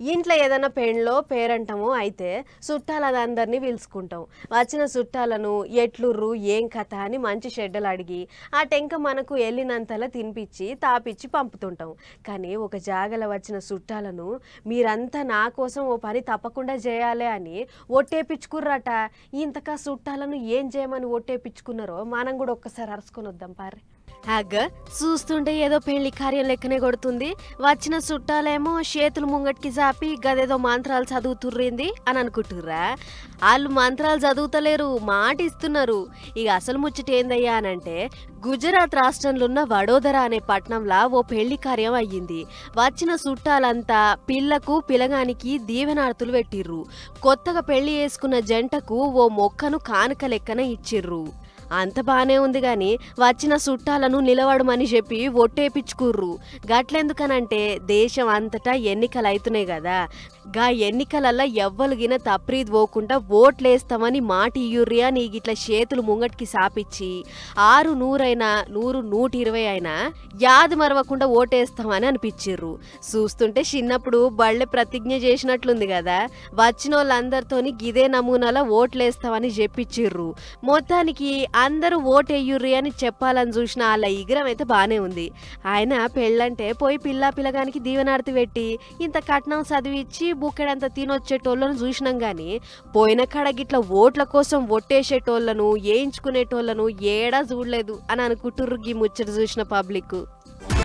ఇంట్లో ఏదైనా పెళ్ళో పేరంటాము అయితే చుట్టాలు అందరినీ పిలుచుకుంటాం. వచ్చిన చుట్టాలను ఎట్లుర్రు ఏం కథ అని మంచి షెడ్డలు అడిగి ఆ టెంక మనకు వెళ్ళినంతలా తినిపించి తాపిచ్చి పంపుతుంటాం. కానీ ఒక జాగల వచ్చిన చుట్టాలను మీరంతా నా కోసం ఓ పని తప్పకుండా చేయాలి అని ఒట్టేపించుకుర్రట ఇంతకా చుట్టాలను ఏం చేయమని ఒట్టేపించుకున్నారో మనం కూడా ఒక్కసారి అరుచుకొని వద్దాం పారే అగ్గ చూస్తుంటే ఏదో పెళ్ళి కార్యం లెక్కనే కొడుతుంది. వచ్చిన చుట్టాలేమో చేతులు ముంగటికి చాపి గదేదో మంత్రాలు చదువుతుర్రింది అని అనుకుంటుర్రా? వాళ్ళు మంత్రాలు చదువుతలేరు మాట ఇస్తున్నారు. ఇక అసలు ముచ్చట ఏందయ్యా అనంటే గుజరాత్ రాష్ట్రంలో ఉన్న వడోదర అనే పట్టణంలా ఓ పెళ్ళి కార్యం అయ్యింది. వచ్చిన చుట్టాలంతా పిల్లకు పిలగానికి దీవెనార్తులు పెట్టిర్రు. కొత్తగా పెళ్ళి చేసుకున్న జంటకు ఓ మొక్కను కానుక లెక్కన ఇచ్చిర్రు. అంత బానే ఉంది గాని వచ్చిన చుట్టాలను నిలవడమని చెప్పి ఒట్టేపించుకుర్రు గట్లెందుకనంటే దేశం అంతటా ఎన్నికలు అవుతున్నాయి కదా గా ఎన్నికలల్లా ఎవ్వలిగిన తప్రీద్ పోకుండా ఓట్లేస్తామని మాట ఇయ్యుర్రి అని గిట్ల చేతులు ముంగటికి సాపిచ్చి ఆరు నూరైనా నూరు నూట ఇరవై అయినా యాది మరవకుండా ఓటేస్తామని అనిపించిర్రు చూస్తుంటే చిన్నప్పుడు బళ్ళె ప్రతిజ్ఞ చేసినట్లుంది కదా వచ్చిన వాళ్ళందరితోని గిదే నమూనాలో ఓట్లేస్తామని చెప్పించిర్రు మొత్తానికి అందరూ ఓటెయ్యుర్రి అని చెప్పాలని చూసిన వాళ్ళ ఇగరం అయితే బాగానే ఉంది. ఆయన పెళ్ళంటే పోయి పిల్ల పిల్లగానికి దీవెనార్తి పెట్టి ఇంత కట్నం చదివిచ్చి బుక్కెడంత తినొచ్చేటోళ్ళను చూసినాం కానీ పోయిన కాడ గిట్ల ఓట్ల కోసం ఒట్టేసేటోళ్ళను వేయించుకునేటోళ్ళను ఏడా చూడలేదు అని అనుకుంటుర్రు ఈ ముచ్చట చూసిన పబ్లిక్